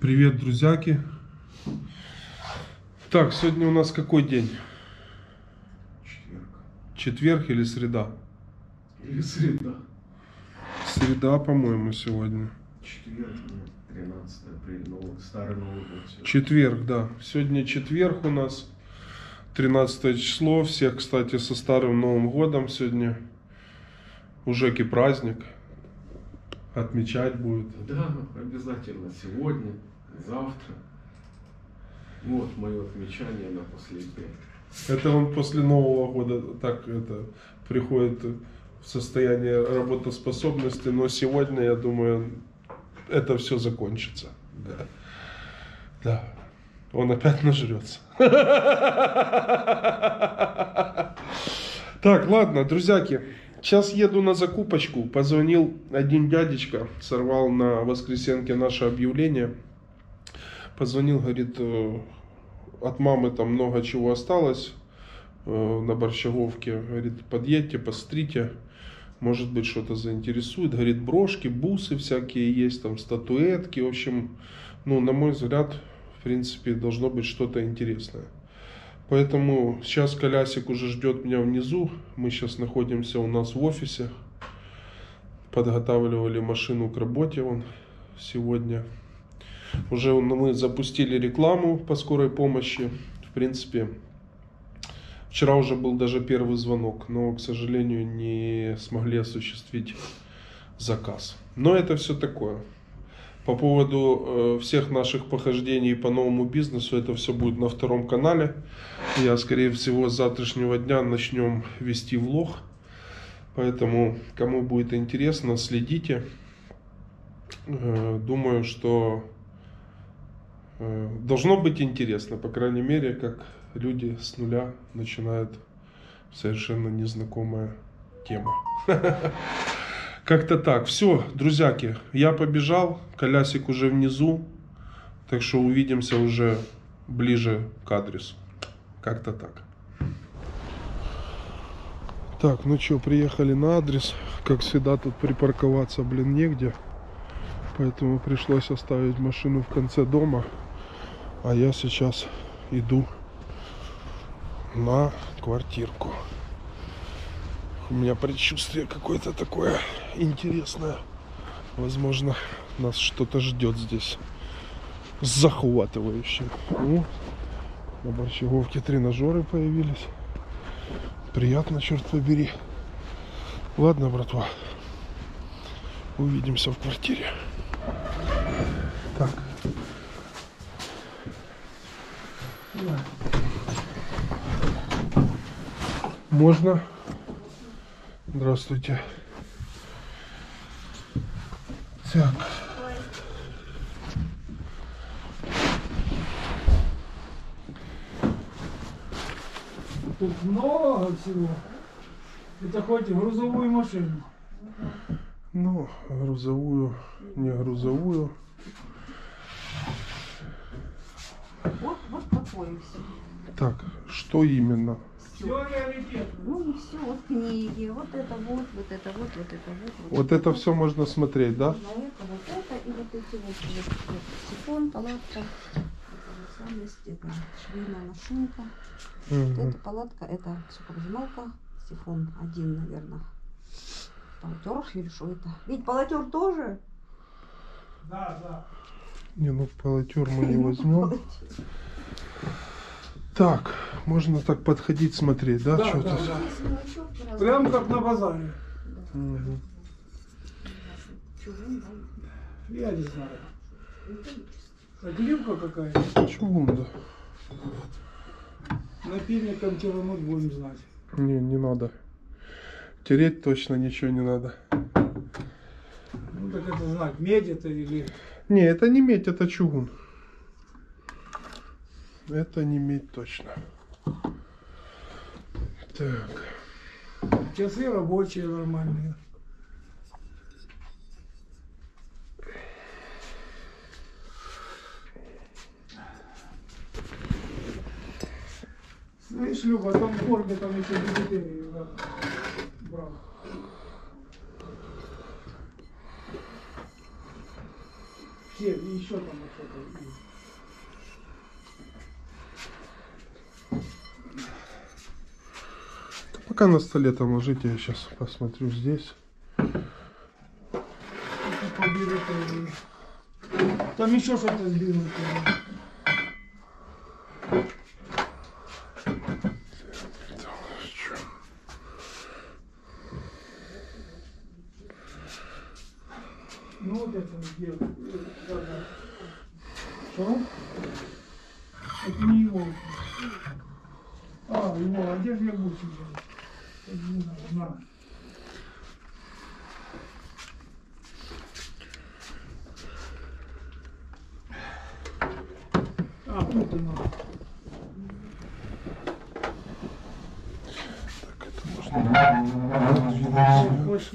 Привет, друзьяки. Так, сегодня у нас какой день? Четверг. Четверг или среда? Или среда. Среда, по-моему, сегодня. Четверг, ну, 13 апреля, новый, старый Новый год. сегодня. Четверг, да. Сегодня четверг у нас. 13 число. Всех, кстати, со Старым Новым Годом сегодня. У Жеки праздник. Отмечать будет. Да, обязательно сегодня, завтра. Вот мое отмечание на последнее. Это он после Нового года так это приходит в состояние работоспособности, но сегодня, я думаю, это все закончится. Да. Да. Он опять нажрется. Так, ладно, друзьяки. Сейчас еду на закупочку. Позвонил один дядечка, сорвал на воскресенке наше объявление. Позвонил, говорит, э, от мамы там много чего осталось э, на Борщаговке. Говорит, подъедьте, посмотрите. Может быть, что-то заинтересует. Говорит, брошки, бусы всякие есть, там статуэтки. В общем, ну, на мой взгляд, в принципе, должно быть что-то интересное. Поэтому сейчас колясик уже ждет меня внизу. Мы сейчас находимся у нас в офисе. Подготавливали машину к работе вон сегодня. Уже мы запустили рекламу по скорой помощи. В принципе, вчера уже был даже первый звонок, но, к сожалению, не смогли осуществить заказ. Но это все такое. По поводу э, всех наших похождений по новому бизнесу, это все будет на втором канале. Я, скорее всего, с завтрашнего дня начнем вести влог. Поэтому, кому будет интересно, следите. Э, думаю, что должно быть интересно, по крайней мере, как люди с нуля начинают совершенно незнакомая тема. Как-то так. Все, друзьяки, я побежал, колясик уже внизу, так что увидимся уже ближе к адресу. Как-то так. Так, ну что, приехали на адрес. Как всегда, тут припарковаться, блин, негде. Поэтому пришлось оставить машину в конце дома. А я сейчас иду на квартирку. У меня предчувствие какое-то такое интересное. Возможно, нас что-то ждет здесь захватывающее. О, на Борщаговке тренажеры появились. Приятно, черт побери. Ладно, братва. Увидимся в квартире. Так. Можно? Здравствуйте. Так. Тут много всего. Это хоть грузовую машину. Ну, грузовую, не грузовую. Вот, вот такое все. Так, что именно? Все. Ну и все, вот книги, вот это вот, вот это вот, вот это вот. Вот это все можно смотреть, да? На это, вот это и вот эти вот, вот, вот сифон, палатка. Это самость, это швейная машинка. Вот Мгм. эта палатка, это соковыжималка, сифон один, наверное. Полотер или что это? Ведь полотер тоже? Да, да. Не, ну полотер мы не возьмем. Так, можно так подходить, смотреть, да? Да, что да, да. Прям как на базаре. Да. Я не знаю. Отливка какая-то. Чугун, да. Напильником тирануть будем знать. Не, не надо. Тереть точно ничего не надо. Ну так это знать, медь это или... Не, это не медь, это чугун. Это не медь точно. Так. Часы рабочие нормальные. Видишь, Люба, там городе там еще да, брал. Все, и еще там что-то. Пока на столе там ложите, я сейчас посмотрю здесь. Там еще что-то сдвинуто. Ну вот это где? э, да, да. Что? Это не его. А, его, а где же я буду сейчас? Я не знаю, на. А, тут оно.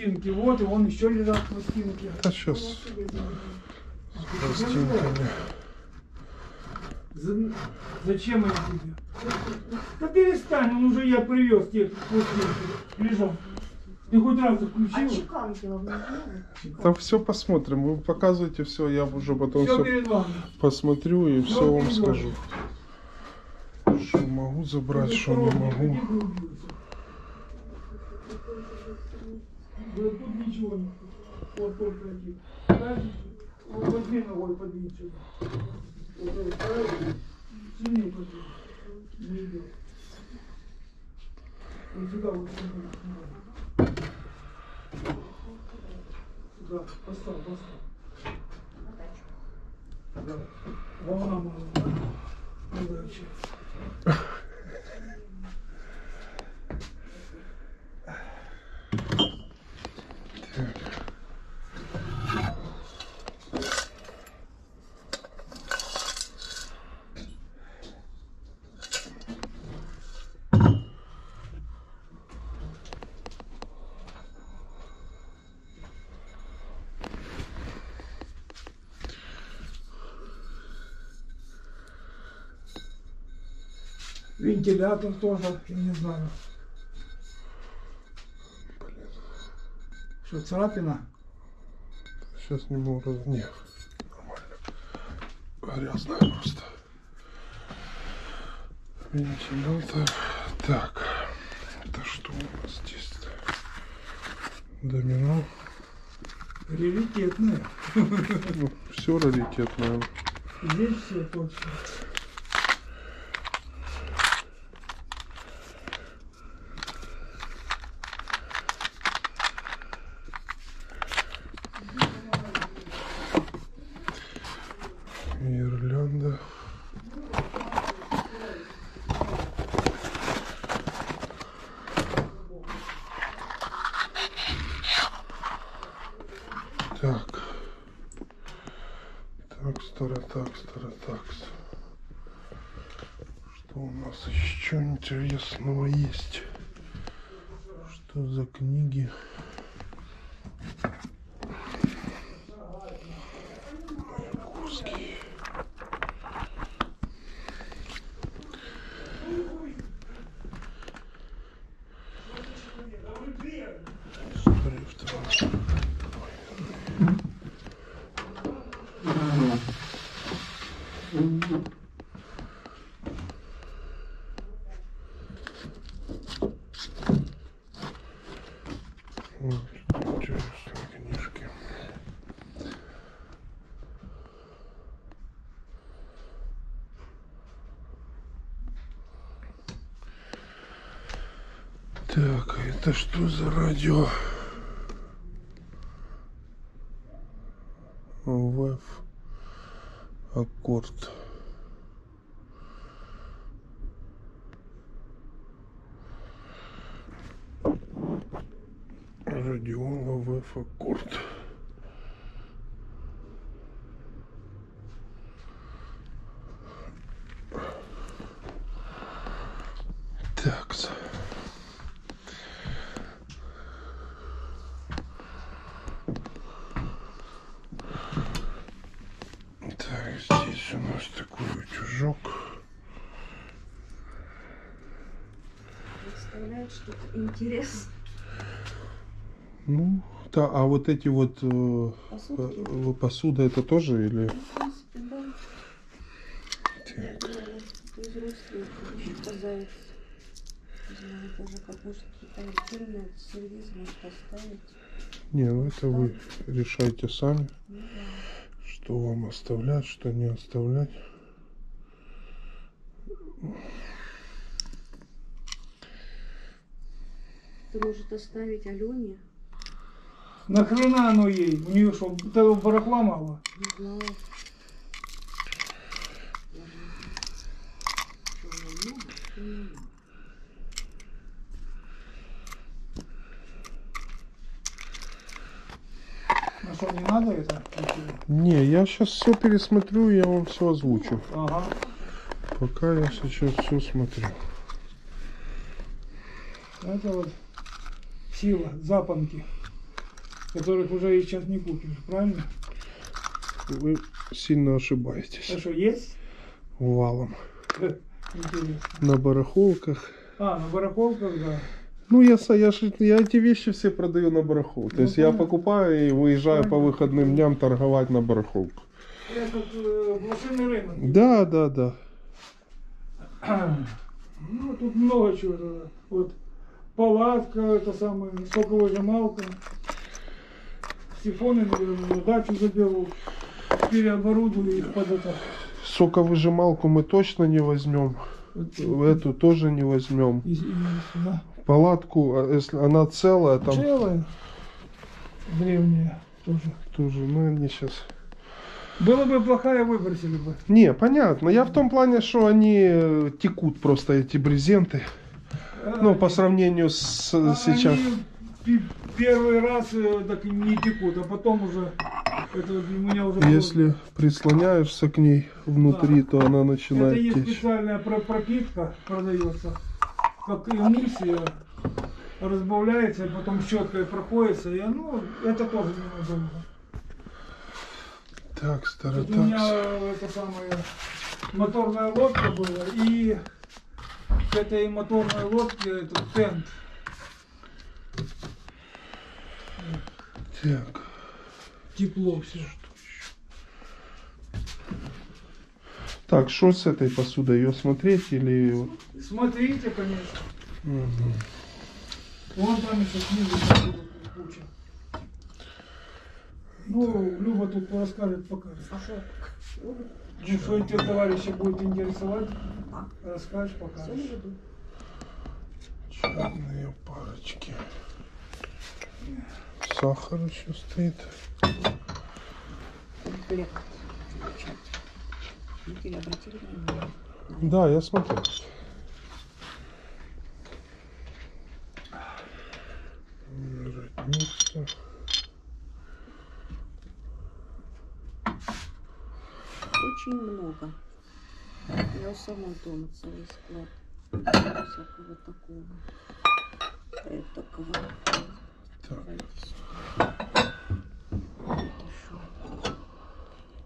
Пластинки, вот, и вон еще лежат пластинки. А сейчас с пластинками. За- Зачем они тебе? Да перестань, он уже я привез те пластинки. Лежат. Ты хоть раз их А включил? чеканки вам не делают? Там все посмотрим. Вы показываете все, я уже потом Все все посмотрю и Всё все вам скажу. Что могу забрать, что не могу. Да тут ничего нет. Вот только один. Дальше, вот возьми ногой, подвинь сюда. Вот это вторая, сильнее подвинь. Не идет. Вот сюда вот сюда. Сюда, поставь, поставь. Да. Волна моя. Удачи. Вентилятор тоже, я не знаю. Что, царапина? Сейчас не могу раз... Нет, нормально. Грязная просто. Вентилятор. Так, это что у нас здесь? Домино. Раритетная. Ну, все раритетное. Здесь все точно. Ирлянда. Так. Так, старотакс, старотакс. Что у нас еще интересного есть? Что за книги? Так, это что за радио? ВФ Аккорд. Радиола ВФ Аккорд. Так. Так, здесь у нас такой утюжок. Представляет что-то интересное. Ну, Та, а вот эти вот э, э, посуда это тоже или? Принципе, да. Так. Взрослые. Не знаю, даже как может какие-то отдельные сервис может оставить. Не, ну это вы решайте сами, Ну да. что вам оставлять, что не оставлять. Ты может оставить Алене? Нахрена оно ей? У нее что, того барахла мало? Не знаю. А что, не надо это? Не, я сейчас все пересмотрю, я вам все озвучу. Ага. Пока я сейчас все смотрю. Это вот сила, запонки, которых уже и сейчас не купишь, правильно? Вы сильно А ошибаетесь. что, есть? Валом. На барахолках. А, на барахолках, да. Ну, я, я, я эти вещи все продаю на барахол. То Ну, есть я понятно. покупаю и выезжаю по Понятно. выходным дням торговать на барахолку. Этот э, блошиный рынок. Да, да, да. Ну, тут много чего. Вот палатка, это самое, соковыжималка. Сифоны, наверное, на дачу заберу. Переоборудую их под это. Соковыжималку мы точно не возьмем. Вот, Эту тоже не возьмем. и- и- да. Палатку, а если она целая, там Целая, древняя тоже. тоже, ну они сейчас. Было бы плохая, выбросили бы. Не, понятно. Я в том плане, что они текут просто эти брезенты. Ну, по сравнению с сейчас. Они первый раз э, так не текут, а потом уже это у меня уже было- Если прислоняешься к ней внутри, то она это начинает есть течь. специальная про- пропитка продается, как эмульсия разбавляется, и потом щеткой проходится, и оно это тоже ненадолго. Так, Вот старый у меня э, это самое моторная лодка была, и к этой моторной лодке этот тент. Так. Тепло все. Так, что с этой посудой? Ее смотреть или... Смотрите, конечно. Мгм. Вон там еще книги куча. Ну, Люба тут расскажет, покажет. А что? Что тебе, товарища, будет интересовать, расскажешь, покажешь. Черные парочки. Сахар еще стоит. Да, я смотрю. Родница. Очень много. Я у самой дома целый склад. Всякого такого. Этакого. Так.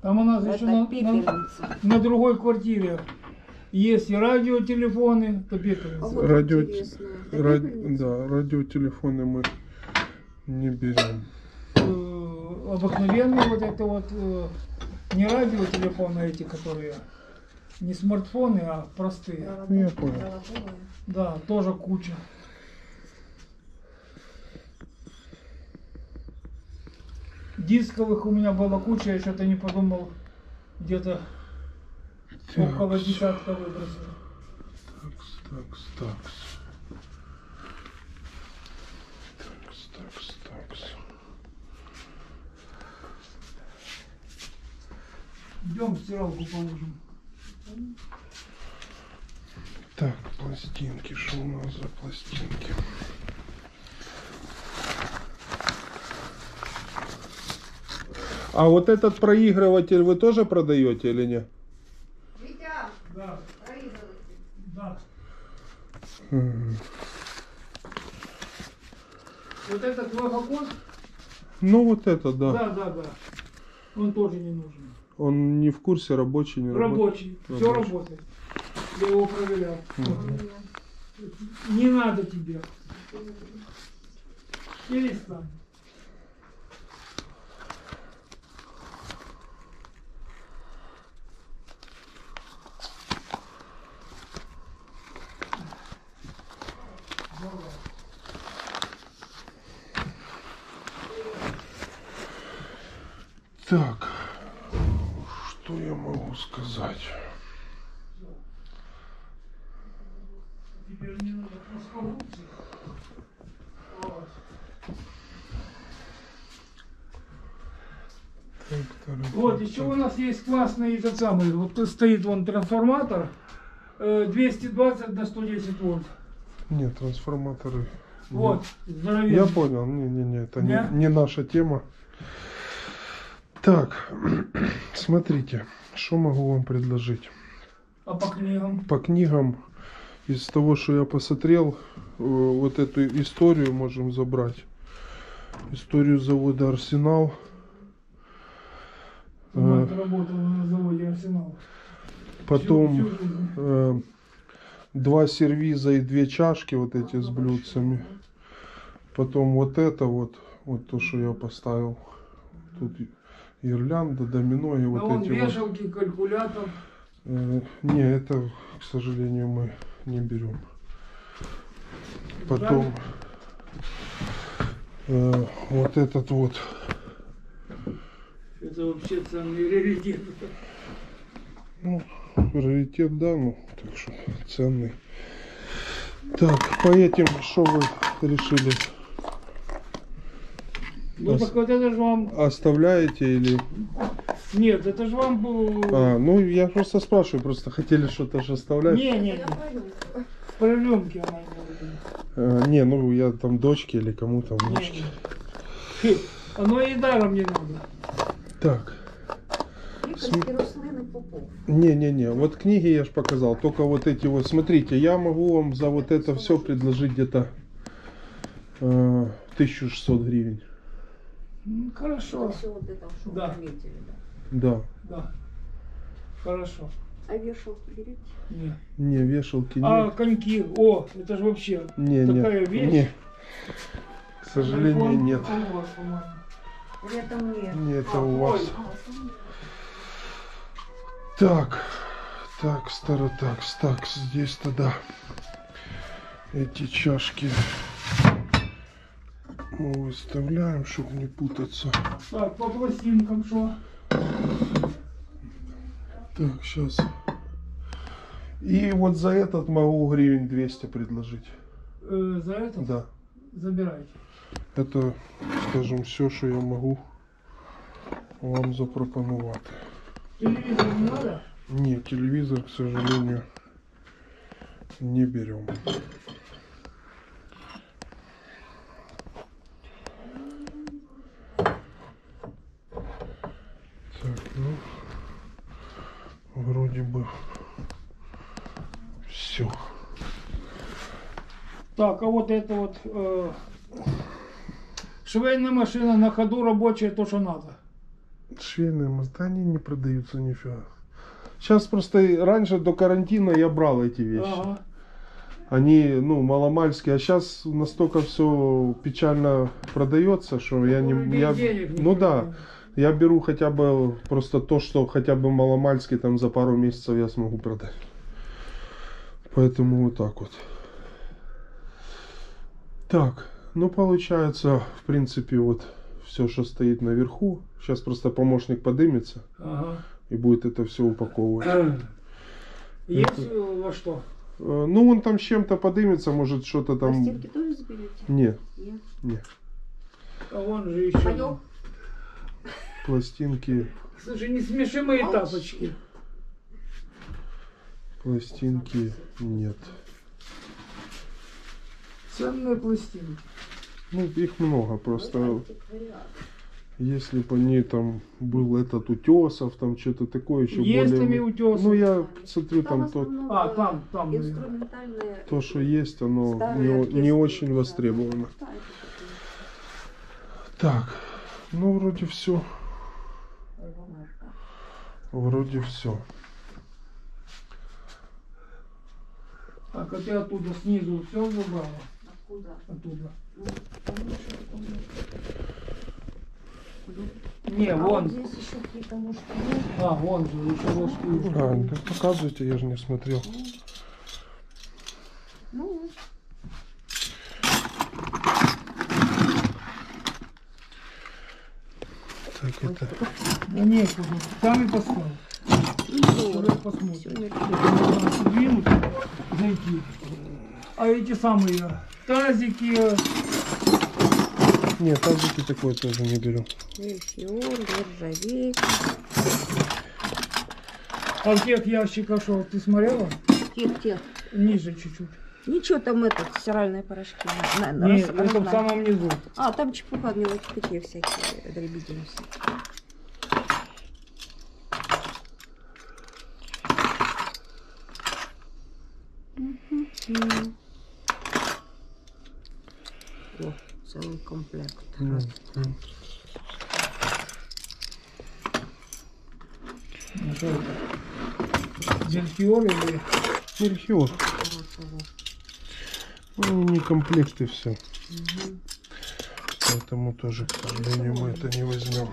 Там у нас еще Это на, на, пепельница. на другой квартире есть и радиотелефоны, это А пепельница. вот Радио- интересно. Это Ра- пепельница? Да, радиотелефоны мы не берем. Э, обыкновенные вот это вот, э, не радиотелефоны эти, которые, не смартфоны, а простые. Проводок- Я понял. Да, тоже куча. Дисковых у меня была куча, я что-то не подумал, где-то около десятка выбросил. Такс, такс. Такс, такс, такс. Идем в стиралку положим. Так, пластинки, что у нас за пластинки? А вот этот проигрыватель вы тоже продаете или нет? Да, да. Мгм. Вот этот логокод, Ну вот это, да. да, да, да. Он тоже не нужен. Он не в курсе, рабочий, не рабочий. Работает. Все работает. Я его проверял. Угу. Не надо тебе. Перестань. Так что я могу сказать? Теперь не надо расколоться. Вот. Вот, еще у нас есть классный этот самый, вот стоит вон трансформатор, э, 220 на 110 вольт. Нет, трансформаторы. Вот, Я здоровенный. понял, не-не-не, это Не? не наша тема. Так, смотрите, что могу вам предложить? А по книгам? По книгам, из того, что я посмотрел, э, вот эту историю можем забрать. Историю завода «Арсенал». Э, Мать работала на заводе Арсенал. Потом Всю- всю э, два сервиза и две чашки вот эти с блюдцами. Потом вот это вот, вот то, что я поставил. Тут гирлянда, домино и А вот эти вот. вешалки, калькулятор. Э, не, это, к сожалению, мы не берем. Потом э, вот этот вот. Это вообще ценный раритет. Ну, раритет, да, ну, так что ценный. Так, по этим, что вы решили? Ну Ос- так вот это же вам... Оставляете или... Нет, это же вам... был- А, ну, я просто спрашиваю, просто хотели что-то же оставлять. Не, не, не. В пролемке она виду. Э, не, ну, я там дочке или кому-то Не, внучке. не. Оно и даром не надо. Так, не-не-не, вот книги я же показал, только вот эти вот, смотрите, я могу вам за вот это все предложить где-то э, 1600 гривен. М, Хорошо. Все вот это, что Да. вы заметили, да. Да. Да. Хорошо. А вешалки берете? Не. Не, вешалки А нет. коньки, о, это же вообще Не, такая не, вещь. не. К сожалению, Телефон нет. у вас, по-моему. Или это мне? Не, это А, у вас. ой. Так, так, старо, так, так, здесь тогда эти чашки мы выставляем, чтобы не путаться. Так, по пластинкам что? Так, сейчас. И вот за этот могу гривен 200 предложить. Э, за это Да. забирайте. Это, скажем, все, что я могу вам запропонувати. Телевизор не надо? Нет, телевизор, к сожалению, не берем. Так, ну, вроде бы все. Так, а вот это вот э, швейная машина на ходу рабочая, то, что надо. Швейные моста, они не продаются нифига. Сейчас просто раньше до карантина я брал эти вещи. Ага. Они, ну, маломальские, а сейчас настолько все печально продается, что я не, я, денег не ну да, хватает. Я беру хотя бы просто то, что хотя бы маломальски там за пару месяцев я смогу продать. Поэтому вот так вот. Так, ну получается, в принципе, вот все, что стоит наверху. Сейчас просто помощник подымется Ага. и будет это все упаковывать. Есть э, во что? Э, Ну, он там с чем-то подымется, может что-то там... Пластинки тоже заберете? Не, Нет. не. А вон же еще. Паёк? Пластинки, Слушай, не смеши мои тапочки. пластинки нет. Ценные пластинки. Ну, их много, просто если бы они там был этот утесов, там что-то такое еще Есть более... там и утесы. Ну, я смотрю, Там там то, А, там, там. Инструментальные. то, что есть, оно не, не очень востребовано. Да. Так, ну, вроде все. Бумажка. Вроде все. Так, а ты оттуда снизу все забрала? Откуда? Оттуда. Ну, Не, А вон. вот здесь еще какие-то мужские. А, вон же, еще ложки. А, да показывайте, я же не смотрел. Ну, Так, это... Уже, сами поставь. Давай посмотрим. Можно сдвинуть, зайти. А эти самые тазики, Нет, тазики такой тоже не беру. Мельхиор, нержавейка. а в тех ящиках что, ты смотрела? Тех, тех. Ниже чуть-чуть. Ничего там этот, стиральные порошки. На- на- Нет, раз- это в самом низу. А, там чепуха мелочь такие всякие, дребедени все. Мгм. О, целый комплект. М, м. Ну, что это? Или... Хорошего. Ну, не комплект и все. Мгм. Поэтому тоже, к сожалению, мы это не возьмем.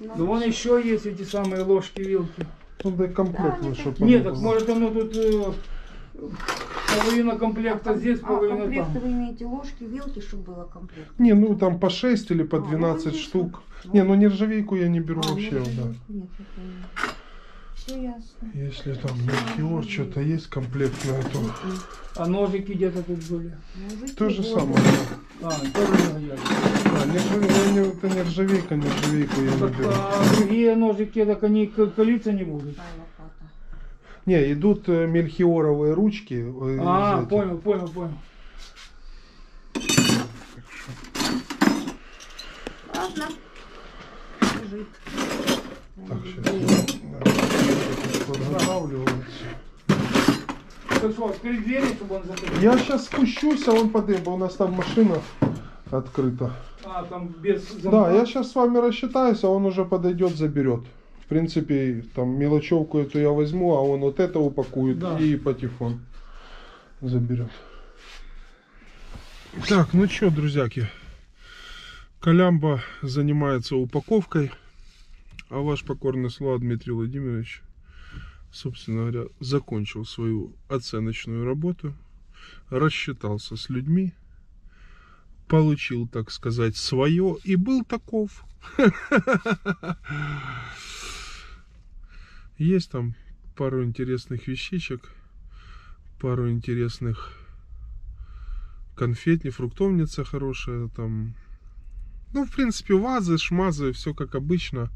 Ну вон еще есть эти самые ложки-вилки. Ну, дай комплект, Да, чтобы Нет, так может оно тут э, половина комплекта здесь, а, половина комплект там. вы имеете ложки, вилки, чтобы было комплект? Не, ну там по 6 или по А, ну, 12 конечно. штук. Не, ну нержавейку я не беру А, вообще, да. Нет, поняла. Все ясно. Если там мельхиор, что-то есть комплект на. Мгм. А ножики где-то тут были. Мужики, То же вот. самое. А, тоже не горят. А, нержавейка, не- это нержавейка, нержавейку я не Так, беру. а другие ножики, так они колиться не будут. Лопата? Не, идут э, мельхиоровые ручки. э, А, понял, понял, понял. Ладно. Лежит. Так, сейчас. Что, открыть двери, чтобы он закрыл? Я сейчас спущусь, а он подъедет. У нас там машина открыта. А, там без замка. Да, я сейчас с вами рассчитаюсь, а он уже подойдет, заберет. В принципе, там мелочевку эту я возьму, а он вот это упакует Да. и патефон заберет. Так, ну что, друзьяки, Колямба занимается упаковкой, а ваш покорный слуга Дмитрий Владимирович, собственно говоря, закончил свою оценочную работу, рассчитался с людьми, получил, так сказать, свое и был таков. Есть там пару интересных вещичек, пару интересных конфетни, фруктовница хорошая там. Ну, в принципе, вазы, шмазы, все как обычно.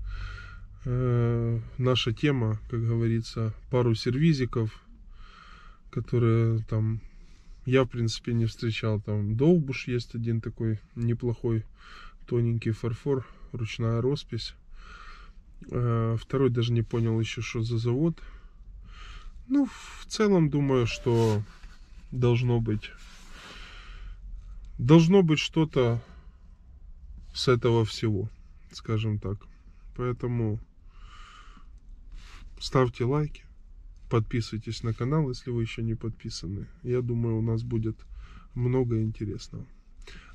Э, наша тема, как говорится, пару сервизиков, которые там я, в принципе, не встречал. Там Довбуш есть один такой неплохой, тоненький фарфор, ручная роспись. Э, Второй даже не понял еще, что за завод. Ну, в целом, думаю, что должно быть... Должно быть что-то с этого всего, скажем так. Поэтому ставьте лайки, подписывайтесь на канал, если вы еще не подписаны. Я думаю, у нас будет много интересного.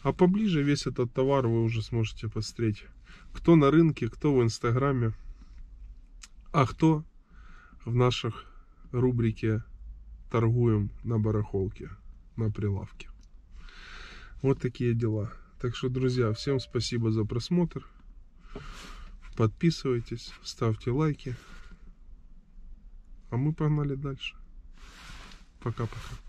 А поближе весь этот товар вы уже сможете посмотреть. Кто на рынке, кто в инстаграме, а кто в наших рубрике торгуем на барахолке, на прилавке. Вот такие дела. Так что, друзья, всем спасибо за просмотр. Подписывайтесь, ставьте лайки. А мы погнали дальше. Пока-пока.